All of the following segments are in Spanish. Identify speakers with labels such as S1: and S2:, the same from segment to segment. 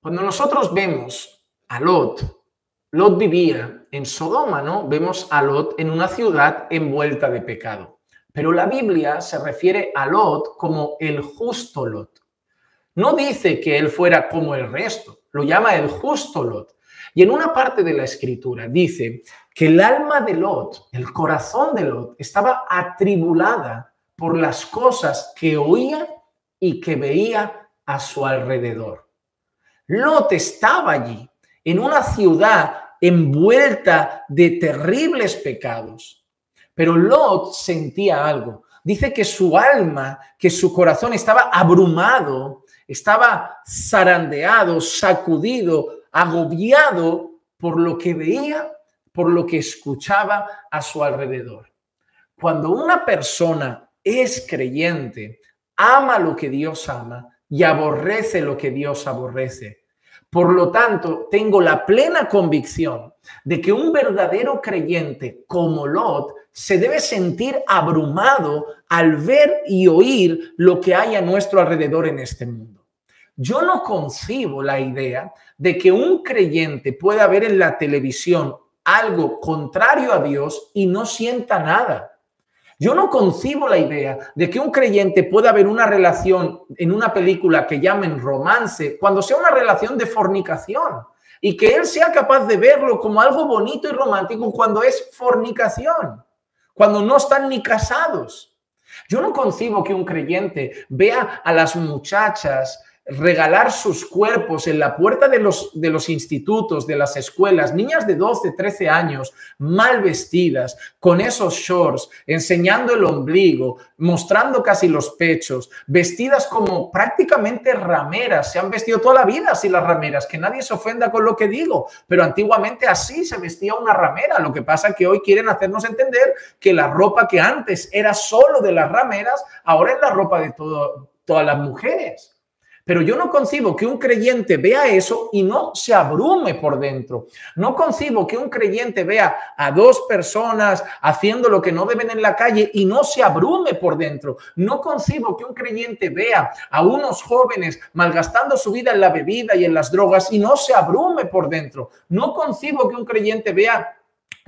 S1: Cuando nosotros vemos a Lot, Lot vivía en Sodoma, ¿no? Vemos a Lot en una ciudad envuelta de pecado. Pero la Biblia se refiere a Lot como el justo Lot. No dice que él fuera como el resto, lo llama el justo Lot. Y en una parte de la escritura dice que el alma de Lot, el corazón de Lot, estaba atribulada por las cosas que oía y que veía a su alrededor. Lot estaba allí, en una ciudad envuelta de terribles pecados. Pero Lot sentía algo. Dice que su alma, que su corazón estaba abrumado, estaba zarandeado, sacudido, agobiado por lo que veía, por lo que escuchaba a su alrededor. Cuando una persona es creyente, ama lo que Dios ama y aborrece lo que Dios aborrece. Por lo tanto, tengo la plena convicción de que un verdadero creyente como Lot se debe sentir abrumado al ver y oír lo que hay a nuestro alrededor en este mundo. Yo no concibo la idea de que un creyente pueda ver en la televisión algo contrario a Dios y no sienta nada. Yo no concibo la idea de que un creyente pueda ver una relación en una película que llamen romance cuando sea una relación de fornicación y que él sea capaz de verlo como algo bonito y romántico cuando es fornicación, cuando no están ni casados. Yo no concibo que un creyente vea a las muchachas regalar sus cuerpos en la puerta de los, de los institutos, de las escuelas, niñas de 12, 13 años, mal vestidas, con esos shorts, enseñando el ombligo, mostrando casi los pechos, vestidas como prácticamente rameras, se han vestido toda la vida así las rameras, que nadie se ofenda con lo que digo, pero antiguamente así se vestía una ramera, lo que pasa que hoy quieren hacernos entender que la ropa que antes era solo de las rameras, ahora es la ropa de todo, todas las mujeres. Pero yo no concibo que un creyente vea eso y no se abrume por dentro. No concibo que un creyente vea a dos personas haciendo lo que no deben en la calle y no se abrume por dentro. No concibo que un creyente vea a unos jóvenes malgastando su vida en la bebida y en las drogas y no se abrume por dentro. No concibo que un creyente vea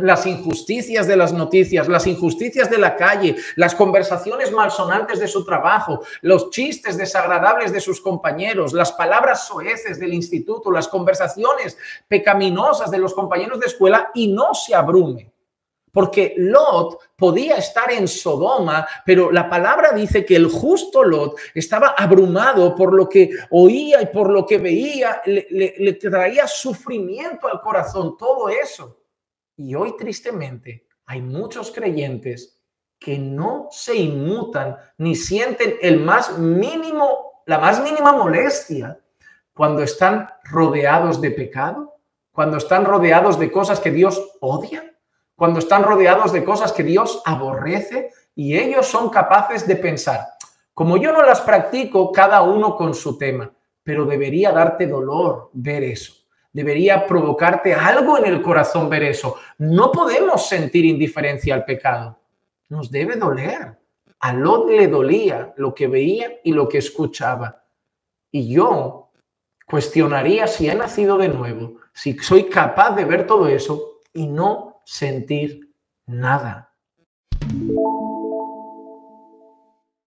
S1: las injusticias de las noticias, las injusticias de la calle, las conversaciones malsonantes de su trabajo, los chistes desagradables de sus compañeros, las palabras soeces del instituto, las conversaciones pecaminosas de los compañeros de escuela y no se abrume. Porque Lot podía estar en Sodoma, pero la palabra dice que el justo Lot estaba abrumado por lo que oía y por lo que veía, le, le traía sufrimiento al corazón, todo eso. Y hoy tristemente hay muchos creyentes que no se inmutan ni sienten el más mínimo, la más mínima molestia cuando están rodeados de pecado, cuando están rodeados de cosas que Dios odia, cuando están rodeados de cosas que Dios aborrece y ellos son capaces de pensar, como yo no las practico, cada uno con su tema, pero debería darte dolor ver eso debería provocarte algo en el corazón ver eso. No podemos sentir indiferencia al pecado. Nos debe doler. A Lot le dolía lo que veía y lo que escuchaba. Y yo cuestionaría si he nacido de nuevo, si soy capaz de ver todo eso y no sentir nada.